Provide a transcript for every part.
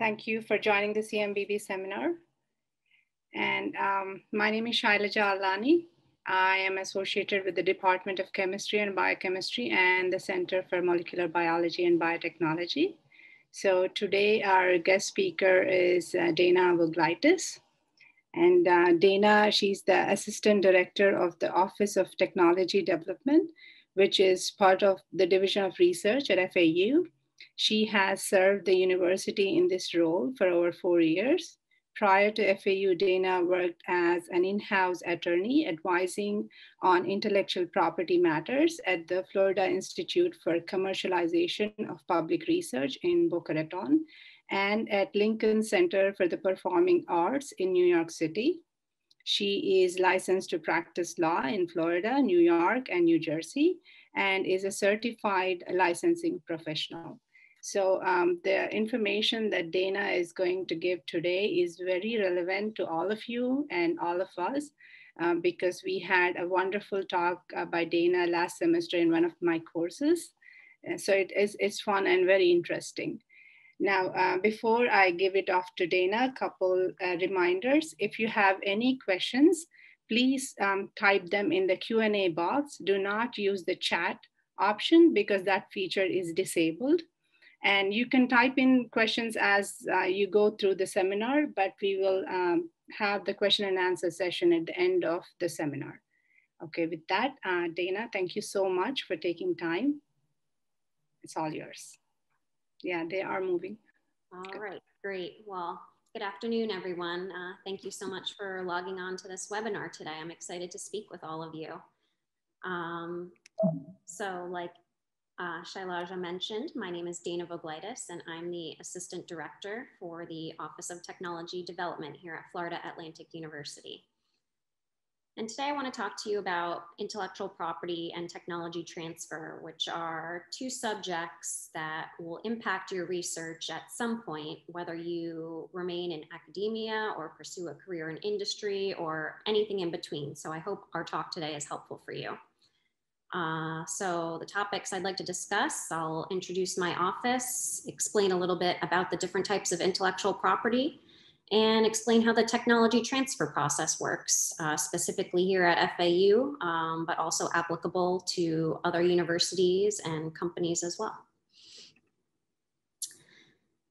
Thank you for joining the CMBB seminar. And um, my name is Shailaja Alani. I am associated with the Department of Chemistry and Biochemistry and the Center for Molecular Biology and Biotechnology. So today our guest speaker is uh, Dana Vouglitois. And uh, Dana, she's the Assistant Director of the Office of Technology Development, which is part of the Division of Research at FAU. She has served the university in this role for over four years. Prior to FAU, Dana worked as an in-house attorney advising on intellectual property matters at the Florida Institute for Commercialization of Public Research in Boca Raton and at Lincoln Center for the Performing Arts in New York City. She is licensed to practice law in Florida, New York, and New Jersey, and is a certified licensing professional. So um, the information that Dana is going to give today is very relevant to all of you and all of us um, because we had a wonderful talk uh, by Dana last semester in one of my courses. Uh, so it is, it's fun and very interesting. Now, uh, before I give it off to Dana, a couple uh, reminders. If you have any questions, please um, type them in the Q&A box. Do not use the chat option because that feature is disabled. And you can type in questions as uh, you go through the seminar, but we will um, have the question and answer session at the end of the seminar. Okay, with that, uh, Dana, thank you so much for taking time. It's all yours. Yeah, they are moving. All good. right, great. Well, good afternoon, everyone. Uh, thank you so much for logging on to this webinar today. I'm excited to speak with all of you. Um, so like uh, Shailaja mentioned, my name is Dana Vouglitois, and I'm the Assistant Director for the Office of Technology Development here at Florida Atlantic University. And today I want to talk to you about intellectual property and technology transfer, which are two subjects that will impact your research at some point, whether you remain in academia or pursue a career in industry or anything in between. So I hope our talk today is helpful for you. Uh, so the topics I'd like to discuss, I'll introduce my office, explain a little bit about the different types of intellectual property, and explain how the technology transfer process works, uh, specifically here at FAU, um, but also applicable to other universities and companies as well.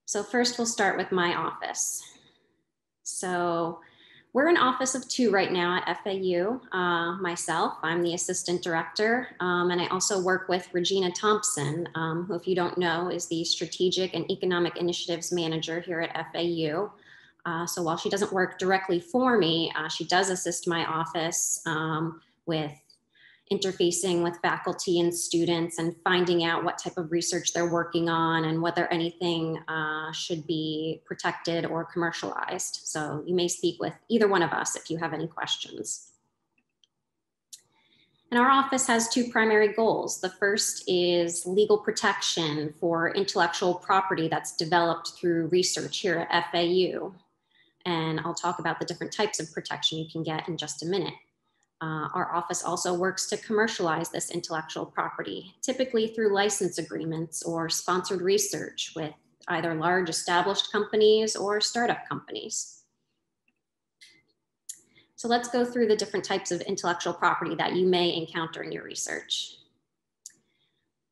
So first we'll start with my office. So we're an office of two right now at FAU. Uh, myself, I'm the assistant director, um, and I also work with Regina Thompson, um, who, if you don't know, is the strategic and economic initiatives manager here at FAU. Uh, so while she doesn't work directly for me, uh, she does assist my office um, with interfacing with faculty and students and finding out what type of research they're working on and whether anything uh, should be protected or commercialized. So you may speak with either one of us if you have any questions. And our office has two primary goals. The first is legal protection for intellectual property that's developed through research here at FAU. And I'll talk about the different types of protection you can get in just a minute. Uh, our office also works to commercialize this intellectual property, typically through license agreements or sponsored research with either large established companies or startup companies. So let's go through the different types of intellectual property that you may encounter in your research.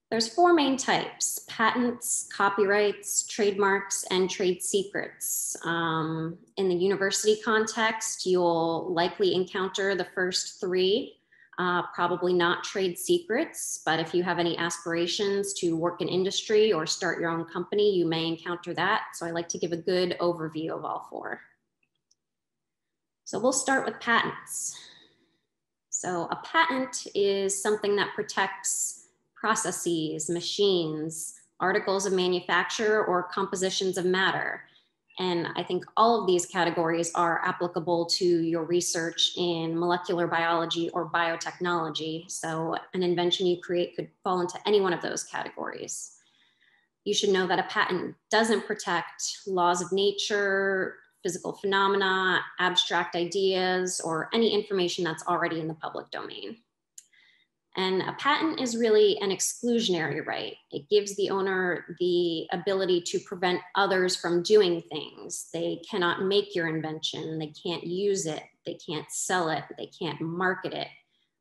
There's four main types, patents, copyrights, trademarks, and trade secrets. Um, in the university context, you'll likely encounter the first three, uh, probably not trade secrets, but if you have any aspirations to work in industry or start your own company, you may encounter that. So I like to give a good overview of all four. So we'll start with patents. So a patent is something that protects processes, machines, articles of manufacture, or compositions of matter. And I think all of these categories are applicable to your research in molecular biology or biotechnology. So an invention you create could fall into any one of those categories. You should know that a patent doesn't protect laws of nature, physical phenomena, abstract ideas, or any information that's already in the public domain. And a patent is really an exclusionary right. It gives the owner the ability to prevent others from doing things. They cannot make your invention, they can't use it, they can't sell it, they can't market it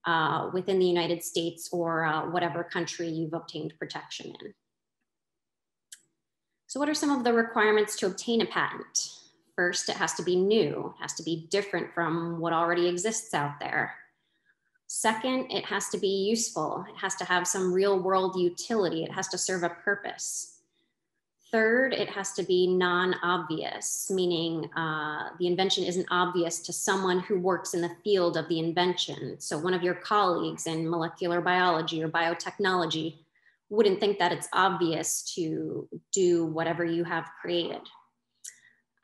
uh, within the United States or uh, whatever country you've obtained protection in. So what are some of the requirements to obtain a patent? First, it has to be new, it has to be different from what already exists out there. Second, it has to be useful. It has to have some real world utility. It has to serve a purpose. Third, it has to be non-obvious, meaning uh, the invention isn't obvious to someone who works in the field of the invention. So one of your colleagues in molecular biology or biotechnology wouldn't think that it's obvious to do whatever you have created.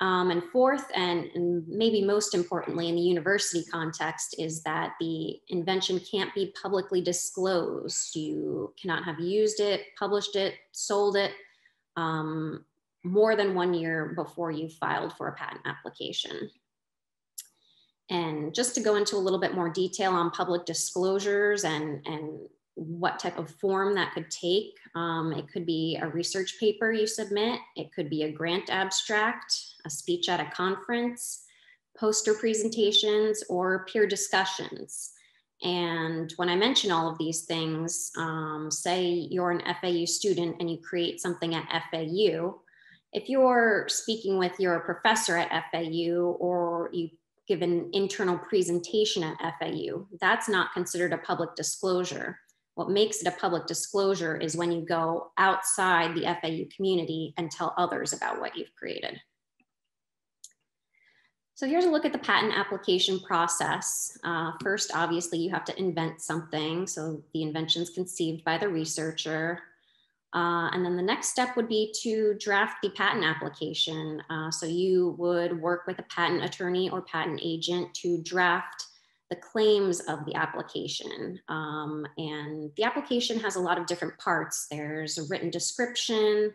Um, and fourth, and, and, maybe most importantly in the university context, is that the invention can't be publicly disclosed. You cannot have used it, published it, sold it um, more than one year before you filed for a patent application. And just to go into a little bit more detail on public disclosures and, and what type of form that could take. Um, it could be a research paper you submit, it could be a grant abstract, a speech at a conference, poster presentations, or peer discussions. And when I mention all of these things, um, say you're an FAU student and you create something at FAU, if you're speaking with your professor at FAU or you give an internal presentation at FAU, that's not considered a public disclosure. What makes it a public disclosure is when you go outside the FAU community and tell others about what you've created. So here's a look at the patent application process. Uh, first, obviously, you have to invent something. So the invention is conceived by the researcher. Uh, and then the next step would be to draft the patent application. Uh, so you would work with a patent attorney or patent agent to draft the claims of the application. Um, and the application has a lot of different parts. There's a written description,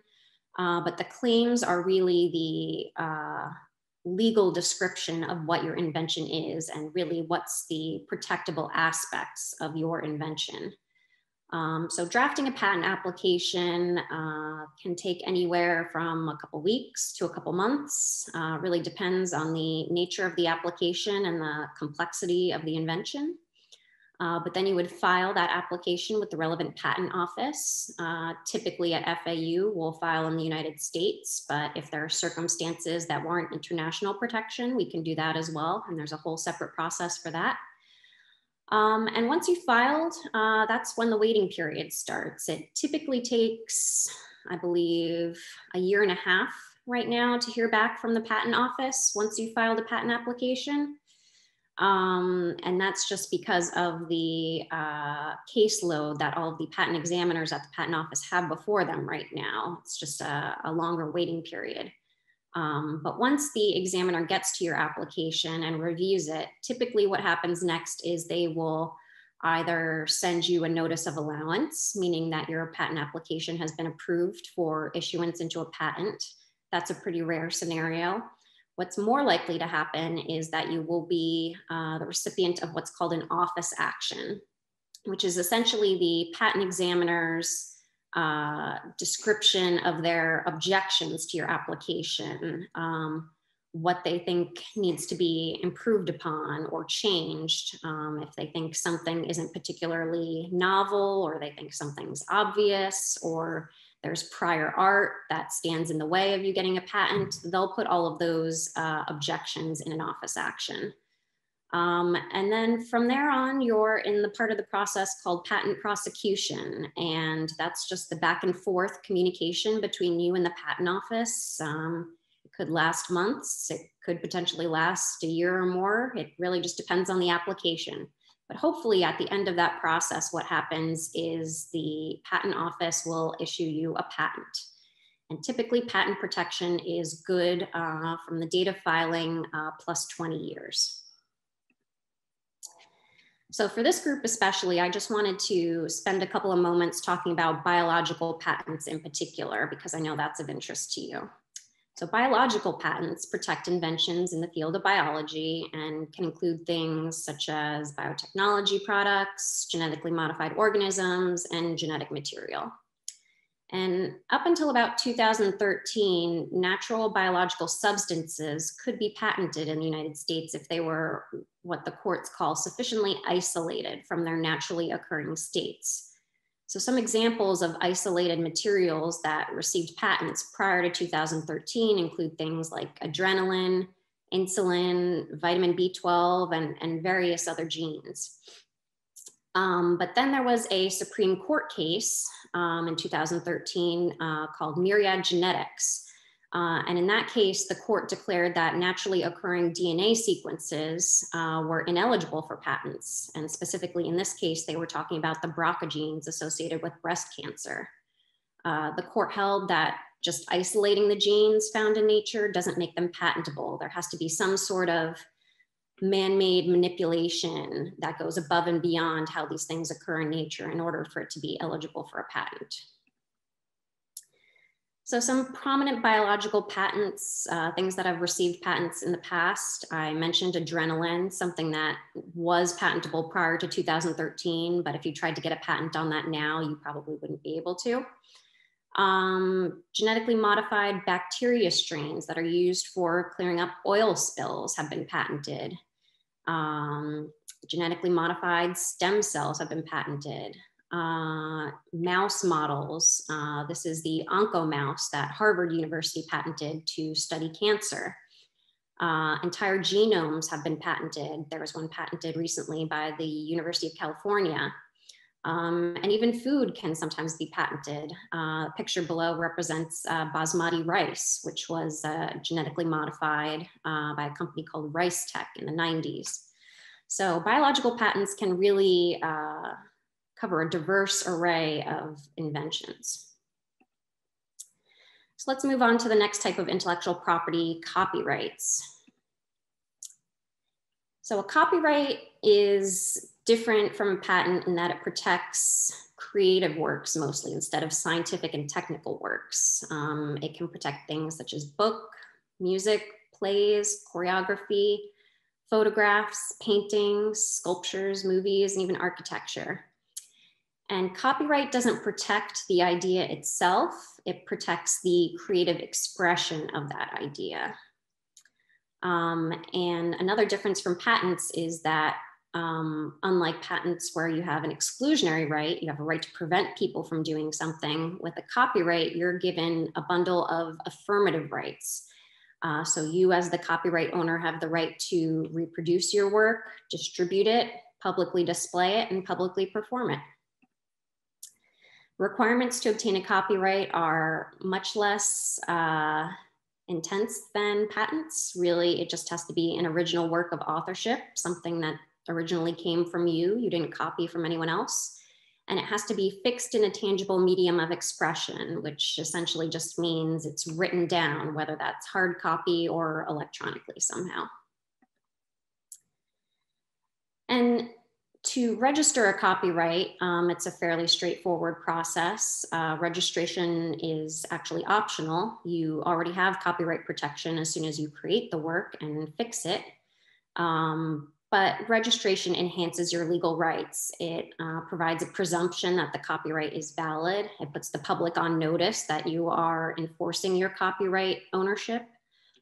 uh, but the claims are really the uh, legal description of what your invention is and really what's the protectable aspects of your invention. Um, so drafting a patent application uh, can take anywhere from a couple weeks to a couple months. Uh, really depends on the nature of the application and the complexity of the invention. Uh, but then you would file that application with the relevant patent office. Uh, typically at FAU, we'll file in the United States, but if there are circumstances that warrant international protection, we can do that as well. And there's a whole separate process for that. Um, and once you filed, uh, that's when the waiting period starts. It typically takes, I believe, a year and a half right now to hear back from the patent office once you filed a patent application. Um, and that's just because of the uh, caseload that all of the patent examiners at the patent office have before them right now. It's just a, a longer waiting period. Um, but once the examiner gets to your application and reviews it, typically what happens next is they will either send you a notice of allowance, meaning that your patent application has been approved for issuance into a patent. That's a pretty rare scenario. What's more likely to happen is that you will be uh, the recipient of what's called an office action, which is essentially the patent examiner's uh, description of their objections to your application, um, what they think needs to be improved upon or changed, um, if they think something isn't particularly novel or they think something's obvious or there's prior art that stands in the way of you getting a patent, they'll put all of those uh, objections in an office action. Um, and then from there on, you're in the part of the process called patent prosecution. And that's just the back and forth communication between you and the patent office. Um, it could last months, it could potentially last a year or more. It really just depends on the application. But hopefully, at the end of that process, what happens is the patent office will issue you a patent. And typically, patent protection is good uh, from the date of filing uh, plus 20 years. So for this group especially, I just wanted to spend a couple of moments talking about biological patents in particular, because I know that's of interest to you. So biological patents protect inventions in the field of biology and can include things such as biotechnology products, genetically modified organisms, and genetic material. And up until about 2013, natural biological substances could be patented in the United States if they were what the courts call sufficiently isolated from their naturally occurring states. So some examples of isolated materials that received patents prior to 2013 include things like adrenaline, insulin, vitamin B12, and, and various other genes. Um, but then there was a Supreme Court case um, in 2013 uh, called Myriad Genetics, uh, and in that case, the court declared that naturally occurring DNA sequences uh, were ineligible for patents. And specifically in this case, they were talking about the BRCA genes associated with breast cancer. Uh, the court held that just isolating the genes found in nature doesn't make them patentable. There has to be some sort of man-made manipulation that goes above and beyond how these things occur in nature in order for it to be eligible for a patent. So some prominent biological patents, uh, things that have received patents in the past. I mentioned adrenaline, something that was patentable prior to 2013, but if you tried to get a patent on that now, you probably wouldn't be able to. Um, genetically modified bacteria strains that are used for clearing up oil spills have been patented. Um, genetically modified stem cells have been patented uh, mouse models. Uh, this is the OncoMouse that Harvard University patented to study cancer. Uh, entire genomes have been patented. There was one patented recently by the University of California. Um, and even food can sometimes be patented. Uh, picture below represents uh, basmati rice, which was uh, genetically modified uh, by a company called RiceTec in the 90s. So biological patents can really uh, cover a diverse array of inventions. So let's move on to the next type of intellectual property, copyrights. So a copyright is different from a patent in that it protects creative works mostly instead of scientific and technical works. Um, it can protect things such as book, music, plays, choreography, photographs, paintings, sculptures, movies, and even architecture. And copyright doesn't protect the idea itself, it protects the creative expression of that idea. Um, and another difference from patents is that um, unlike patents where you have an exclusionary right, you have a right to prevent people from doing something. With a copyright, you're given a bundle of affirmative rights. Uh, so you as the copyright owner have the right to reproduce your work, distribute it, publicly display it, and publicly perform it. Requirements to obtain a copyright are much less uh, intense than patents. Really, it just has to be an original work of authorship, something that originally came from you, you didn't copy from anyone else. And it has to be fixed in a tangible medium of expression, which essentially just means it's written down, whether that's hard copy or electronically somehow. And to register a copyright, um, it's a fairly straightforward process. Uh, registration is actually optional. You already have copyright protection as soon as you create the work and fix it. Um, but registration enhances your legal rights. It uh, provides a presumption that the copyright is valid. It puts the public on notice that you are enforcing your copyright ownership.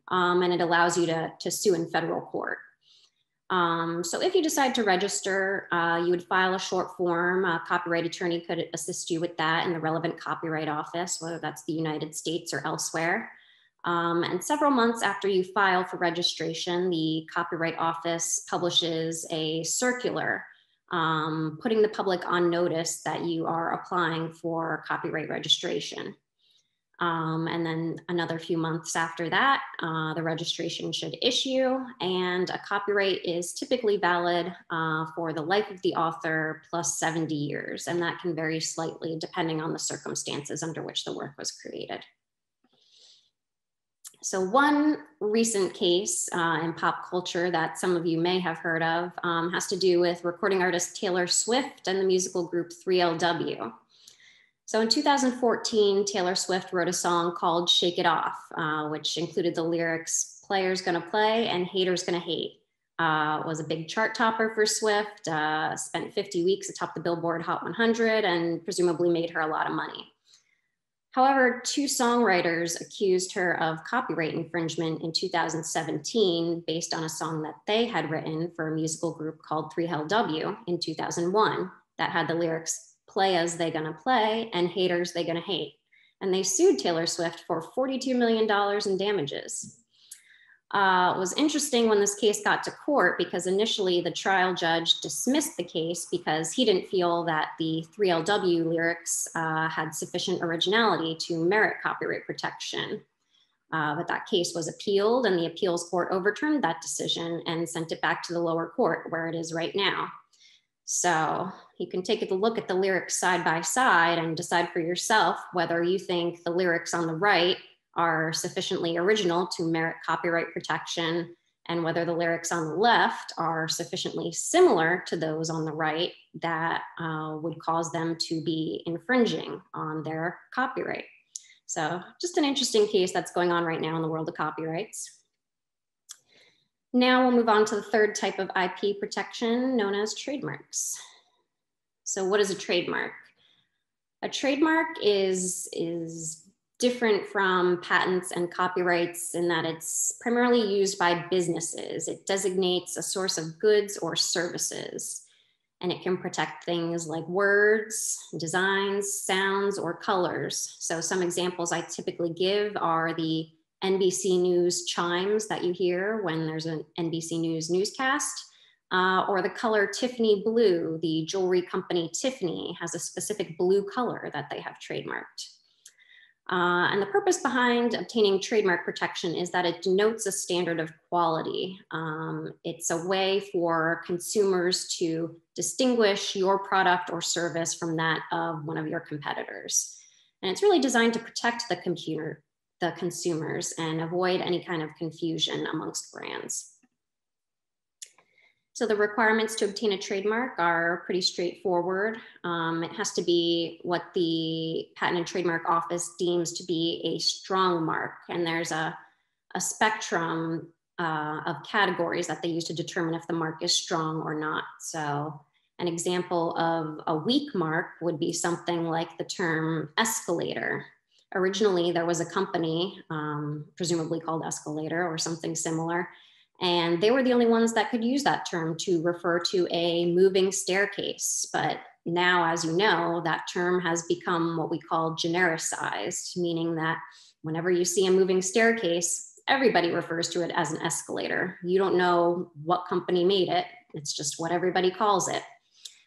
Um, and it allows you to, to sue in federal court. Um, so if you decide to register, uh, you would file a short form. A copyright attorney could assist you with that in the relevant copyright office, whether that's the United States or elsewhere. Um, and several months after you file for registration, the Copyright Office publishes a circular um, putting the public on notice that you are applying for copyright registration. Um, and then another few months after that, uh, the registration should issue, and a copyright is typically valid uh, for the life of the author plus 70 years, and that can vary slightly depending on the circumstances under which the work was created. So one recent case uh, in pop culture that some of you may have heard of um, has to do with recording artist Taylor Swift and the musical group 3LW. So in 2014, Taylor Swift wrote a song called Shake It Off, uh, which included the lyrics, players gonna play and haters gonna hate. Uh, was a big chart topper for Swift, uh, spent 50 weeks atop the Billboard Hot 100 and presumably made her a lot of money. However, two songwriters accused her of copyright infringement in 2017 based on a song that they had written for a musical group called 3LW in 2001 that had the lyrics play as they gonna play and haters they gonna hate. And they sued Taylor Swift for $42 million in damages uh, was interesting when this case got to court because initially the trial judge dismissed the case because he didn't feel that the 3LW lyrics uh, had sufficient originality to merit copyright protection. Uh, but that case was appealed and the appeals court overturned that decision and sent it back to the lower court where it is right now. So you can take a look at the lyrics side by side and decide for yourself whether you think the lyrics on the right are sufficiently original to merit copyright protection and whether the lyrics on the left are sufficiently similar to those on the right that uh, would cause them to be infringing on their copyright. So just an interesting case that's going on right now in the world of copyrights. Now we'll move on to the third type of IP protection known as trademarks. So what is a trademark? A trademark is, is different from patents and copyrights in that it's primarily used by businesses. It designates a source of goods or services, and it can protect things like words, designs, sounds, or colors. So some examples I typically give are the NBC News chimes that you hear when there's an NBC News newscast, uh, or the color Tiffany blue. The jewelry company Tiffany has a specific blue color that they have trademarked. Uh, and the purpose behind obtaining trademark protection is that it denotes a standard of quality. Um, it's a way for consumers to distinguish your product or service from that of one of your competitors. And it's really designed to protect the computer, the consumers and avoid any kind of confusion amongst brands. So the requirements to obtain a trademark are pretty straightforward. Um, it has to be what the Patent and Trademark Office deems to be a strong mark. And there's a, a spectrum uh, of categories that they use to determine if the mark is strong or not. So an example of a weak mark would be something like the term escalator. Originally, there was a company, um, presumably called Escalator or something similar, and they were the only ones that could use that term to refer to a moving staircase. But now, as you know, that term has become what we call genericized, meaning that whenever you see a moving staircase, everybody refers to it as an escalator. You don't know what company made it, it's just what everybody calls it.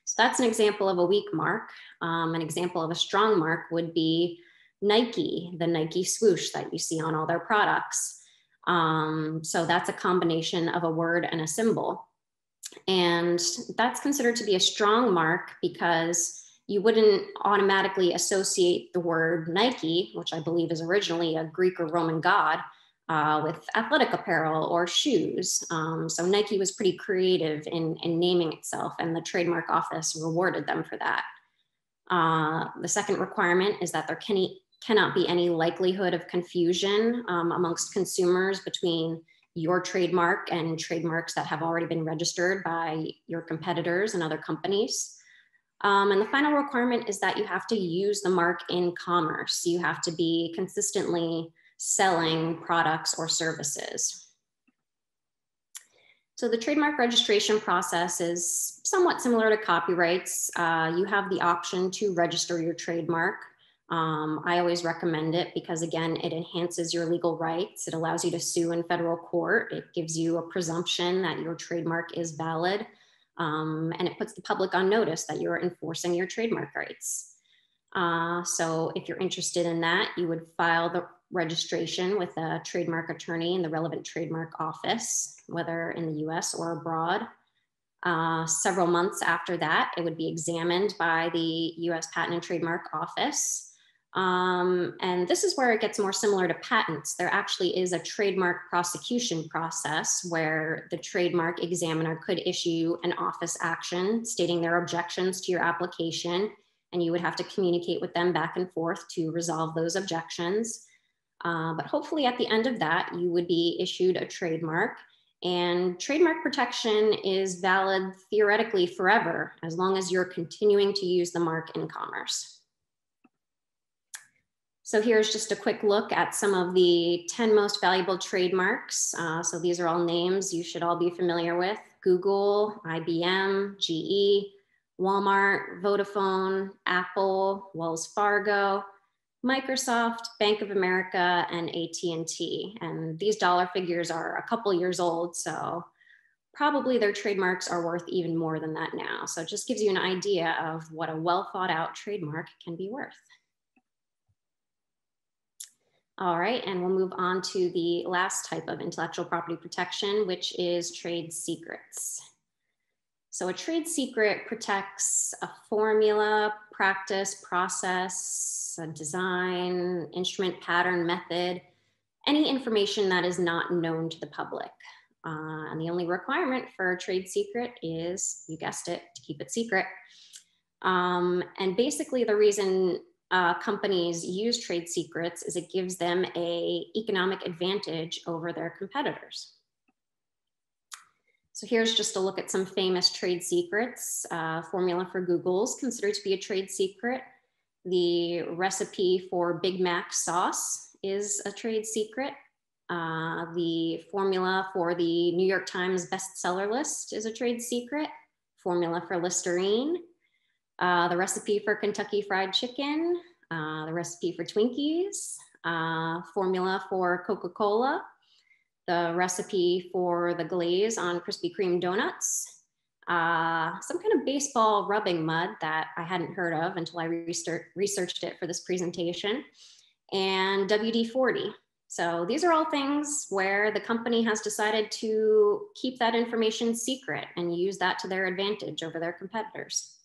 So that's an example of a weak mark. Um, an example of a strong mark would be Nike, the Nike swoosh that you see on all their products. Um, so that's a combination of a word and a symbol. And that's considered to be a strong mark because you wouldn't automatically associate the word Nike, which I believe is originally a Greek or Roman god, uh, with athletic apparel or shoes. Um, so Nike was pretty creative in, in, naming itself, and the trademark office rewarded them for that. Uh, the second requirement is that there can, cannot be any likelihood of confusion um, amongst consumers between your trademark and trademarks that have already been registered by your competitors and other companies. Um, and the final requirement is that you have to use the mark in commerce. You have to be consistently selling products or services. So the trademark registration process is somewhat similar to copyrights. Uh, you have the option to register your trademark. Um, I always recommend it because, again, it enhances your legal rights. It allows you to sue in federal court. It gives you a presumption that your trademark is valid. Um, and it puts the public on notice that you're enforcing your trademark rights. Uh, so, if you're interested in that, you would file the registration with a trademark attorney in the relevant trademark office, whether in the US or abroad. Uh, several months after that, it would be examined by the US Patent and Trademark Office. Um, and this is where it gets more similar to patents. There actually is a trademark prosecution process where the trademark examiner could issue an office action stating their objections to your application. and you would have to communicate with them back and forth to resolve those objections. Uh, but hopefully at the end of that, you would be issued a trademark and trademark protection is valid theoretically forever, as long as you're continuing to use the mark in commerce. So here's just a quick look at some of the 10 most valuable trademarks. Uh, so these are all names you should all be familiar with. Google, IBM, GE, Walmart, Vodafone, Apple, Wells Fargo, Microsoft, Bank of America, and AT&T. And these dollar figures are a couple years old, so probably their trademarks are worth even more than that now. So it just gives you an idea of what a well thought out trademark can be worth. All right, and we'll move on to the last type of intellectual property protection, which is trade secrets. So a trade secret protects a formula, practice, process, a design, instrument, pattern, method, any information that is not known to the public. Uh, and the only requirement for a trade secret is, you guessed it, to keep it secret. Um, and basically the reason uh, companies use trade secrets is it gives them a economic advantage over their competitors. So here's just a look at some famous trade secrets. Uh, formula for Google's considered to be a trade secret. The recipe for Big Mac sauce is a trade secret. Uh, the formula for the New York Times bestseller list is a trade secret. Formula for Listerine. Uh, the recipe for Kentucky Fried Chicken. Uh, the recipe for Twinkies. Uh, formula for Coca-Cola the recipe for the glaze on Krispy Kreme donuts, uh, some kind of baseball rubbing mud that I hadn't heard of until I researched it for this presentation, and WD-40. So these are all things where the company has decided to keep that information secret and use that to their advantage over their competitors.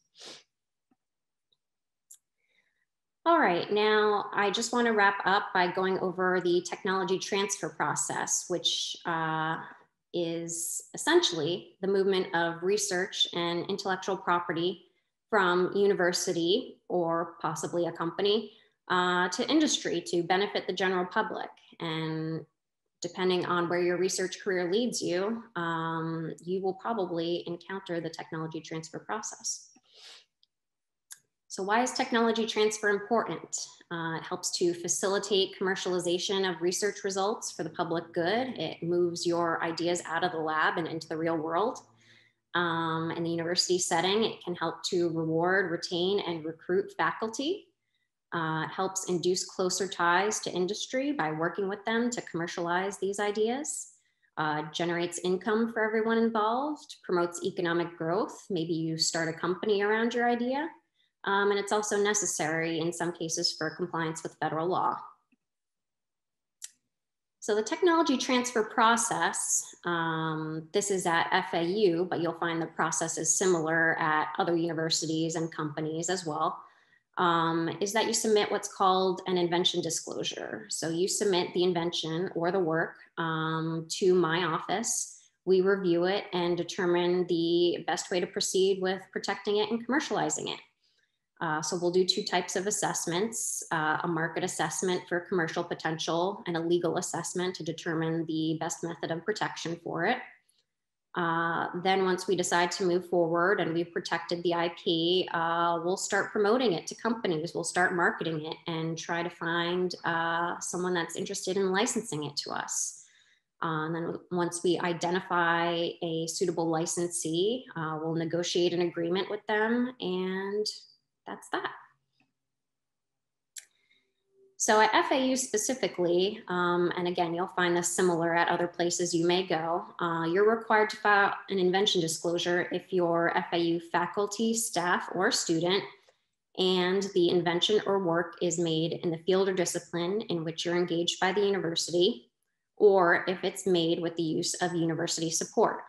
All right, now I just want to wrap up by going over the technology transfer process, which uh, is essentially the movement of research and intellectual property from university or possibly a company uh, to industry to benefit the general public. And depending on where your research career leads you, um, you will probably encounter the technology transfer process. So why is technology transfer important? Uh, it helps to facilitate commercialization of research results for the public good. It moves your ideas out of the lab and into the real world. Um, in the university setting, it can help to reward, retain, and recruit faculty. Uh, it helps induce closer ties to industry by working with them to commercialize these ideas. Uh, generates income for everyone involved, promotes economic growth. Maybe you start a company around your idea. Um, and it's also necessary in some cases for compliance with federal law. So the technology transfer process, um, this is at FAU, but you'll find the process is similar at other universities and companies as well, um, is that you submit what's called an invention disclosure. So you submit the invention or the work um, to my office. We review it and determine the best way to proceed with protecting it and commercializing it. Uh, so we'll do two types of assessments, uh, a market assessment for commercial potential and a legal assessment to determine the best method of protection for it. Uh, then once we decide to move forward and we've protected the IP, uh, we'll start promoting it to companies. We'll start marketing it and try to find uh, someone that's interested in licensing it to us. Uh, and then once we identify a suitable licensee, we'll negotiate an agreement with them and that's that. So at FAU specifically, um, and again, you'll find this similar at other places you may go, uh, you're required to file an invention disclosure if you're FAU faculty, staff, or student, and the invention or work is made in the field or discipline in which you're engaged by the university, or if it's made with the use of university support.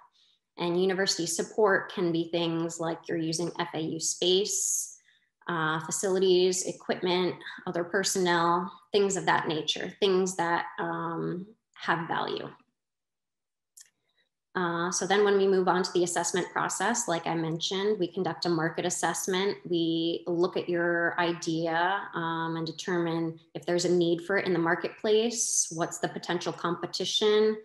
And university support can be things like you're using FAU space, uh, facilities, equipment, other personnel, things of that nature, things that um, have value. Uh, so then when we move on to the assessment process, like I mentioned, we conduct a market assessment. We look at your idea um, and determine if there's a need for it in the marketplace, what's the potential competition,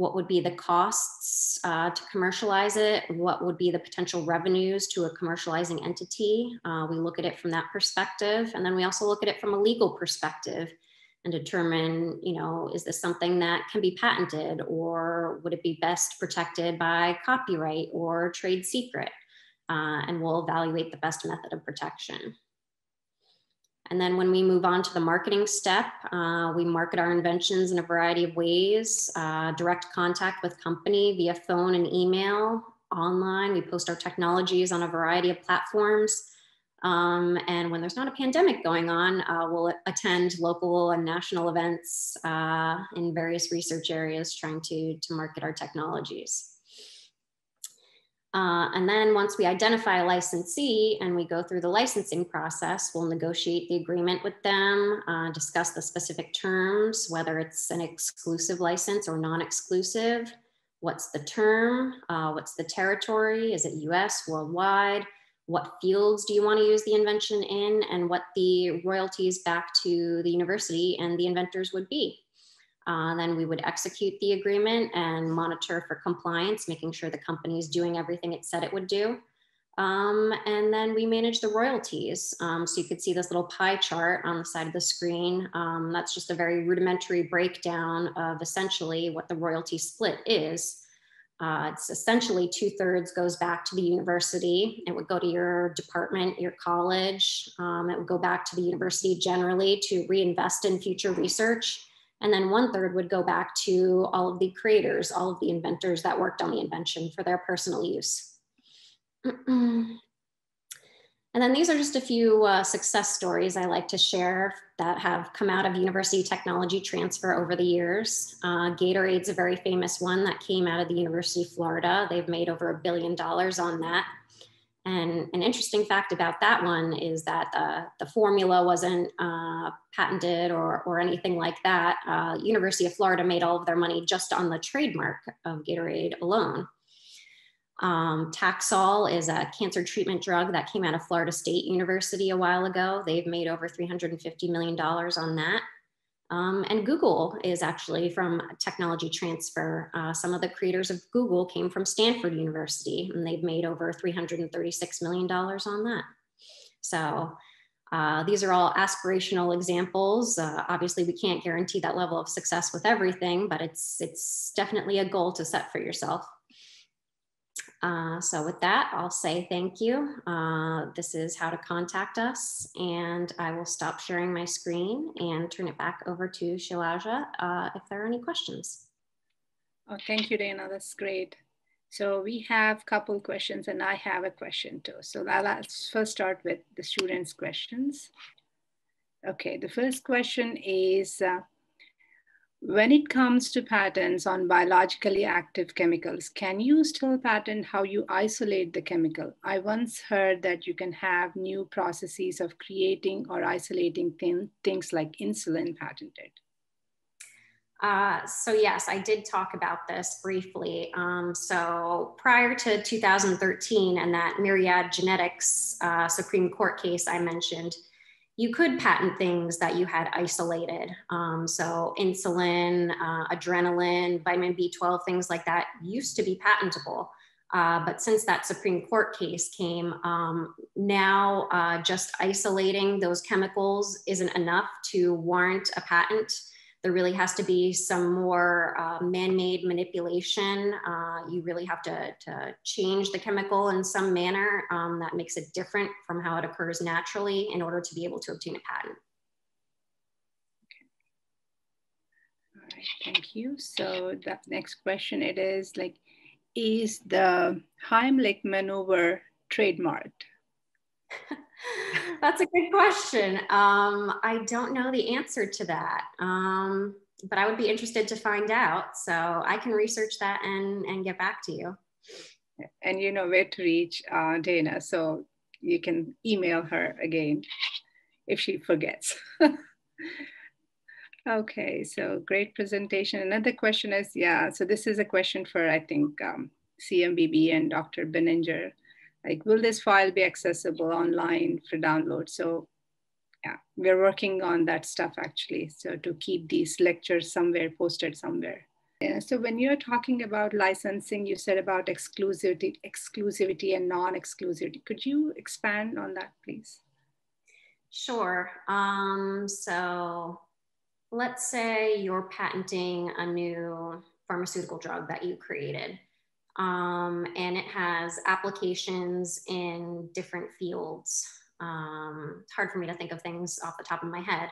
what would be the costs uh, to commercialize it, what would be the potential revenues to a commercializing entity. Uh, we look at it from that perspective. And then we also look at it from a legal perspective and determine, you know, is this something that can be patented or would it be best protected by copyright or trade secret? Uh, and we'll evaluate the best method of protection. And then when we move on to the marketing step, uh, we market our inventions in a variety of ways, uh, direct contact with company via phone and email, online. We post our technologies on a variety of platforms. Um, and when there's not a pandemic going on, uh, we'll attend local and national events uh, in various research areas trying to, to market our technologies. Uh, and then once we identify a licensee and we go through the licensing process, we'll negotiate the agreement with them, uh, discuss the specific terms, whether it's an exclusive license or non-exclusive, what's the term, uh, what's the territory, is it US, worldwide, what fields do you want to use the invention in? And what the royalties back to the university and the inventors would be. Uh, then we would execute the agreement and monitor for compliance, making sure the company is doing everything it said it would do. Um, and then we manage the royalties. Um, so you could see this little pie chart on the side of the screen. Um, that's just a very rudimentary breakdown of essentially what the royalty split is. Uh, it's essentially two thirds goes back to the university. It would go to your department, your college. Um, it would go back to the university generally to reinvest in future research. And then one third would go back to all of the creators, all of the inventors that worked on the invention for their personal use. And then these are just a few uh, success stories I like to share that have come out of university technology transfer over the years. Uh, Gatorade's a very famous one that came out of the University of Florida. They've made over a billion dollars on that. And an interesting fact about that one is that uh, the formula wasn't uh, patented or, or anything like that. Uh, University of Florida made all of their money just on the trademark of Gatorade alone. Um, Taxol is a cancer treatment drug that came out of Florida State University a while ago. They've made over $350 million on that. Um, and Google is actually from technology transfer. Uh, some of the creators of Google came from Stanford University, and they've made over $336 million on that. So uh, these are all aspirational examples. Uh, obviously, we can't guarantee that level of success with everything, but it's, it's definitely a goal to set for yourself. Uh, so with that, I'll say thank you. Uh, this is how to contact us and I will stop sharing my screen and turn it back over to Shilaja uh, if there are any questions. Oh, thank you, Dana. That's great. So we have a couple questions and I have a question too. So let's first start with the students' questions. Okay, the first question is, uh, when it comes to patents on biologically active chemicals, can you still patent how you isolate the chemical? I once heard that you can have new processes of creating or isolating thin, things like insulin patented. Uh, so yes, I did talk about this briefly. Um, so prior to 2013 and that Myriad Genetics uh, Supreme Court case I mentioned, you could patent things that you had isolated. Um, so insulin, uh, adrenaline, vitamin B12, things like that used to be patentable. Uh, but since that Supreme Court case came, um, now uh, just isolating those chemicals isn't enough to warrant a patent there really has to be some more uh, man-made manipulation. Uh, you really have to, to, change the chemical in some manner um, that makes it different from how it occurs naturally in order to be able to obtain a patent. All right, thank you. So the next question it is like, is the Heimlich maneuver trademarked? That's a good question. Um, I don't know the answer to that, um, but I would be interested to find out. So I can research that and, and get back to you. And you know where to reach uh, Dana, so you can email her again if she forgets. Okay, so great presentation. Another question is, yeah, so this is a question for, I think, um, CMBB and Dr. Benninger. Like, will this file be accessible online for download? So yeah, we're working on that stuff actually. So to keep these lectures somewhere posted somewhere. Yeah, so when you're talking about licensing, you said about exclusivity, exclusivity and non-exclusivity. Could you expand on that, please? Sure. Um, so let's say you're patenting a new pharmaceutical drug that you created. Um, and it has applications in different fields. Um, it's hard for me to think of things off the top of my head.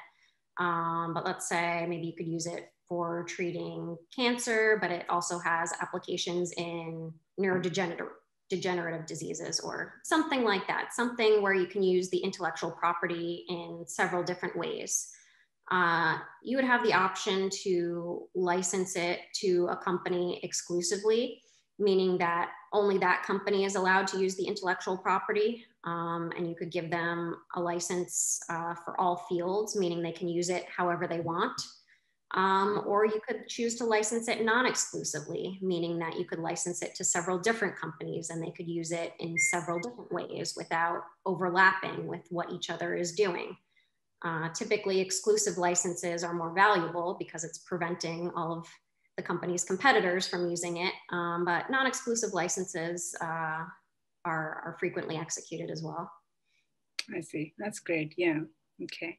Um, but let's say maybe you could use it for treating cancer, but it also has applications in neurodegenerative degenerative diseases or something like that, something where you can use the intellectual property in several different ways. Uh, you would have the option to license it to a company exclusively, meaning that only that company is allowed to use the intellectual property. Um, and you could give them a license uh, for all fields, meaning they can use it however they want. Um, or you could choose to license it non-exclusively, meaning that you could license it to several different companies and they could use it in several different ways without overlapping with what each other is doing. Uh, typically, exclusive licenses are more valuable because it's preventing all of the company's competitors from using it, um, but non-exclusive licenses uh, are, are frequently executed as well. I see. That's great. Yeah. Okay.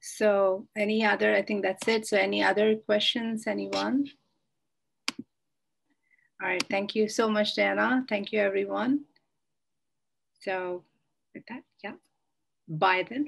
So any other, I think that's it. So any other questions, anyone? All right, thank you so much, Dana. Thank you, everyone. So with that, yeah, bye then.